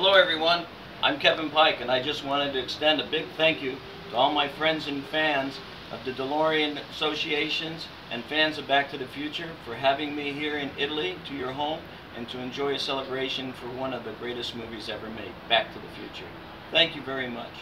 Hello everyone, I'm Kevin Pike and I just wanted to extend a big thank you to all my friends and fans of the DeLorean associations and fans of Back to the Future for having me here in Italy to your home and to enjoy a celebration for one of the greatest movies ever made, Back to the Future. Thank you very much.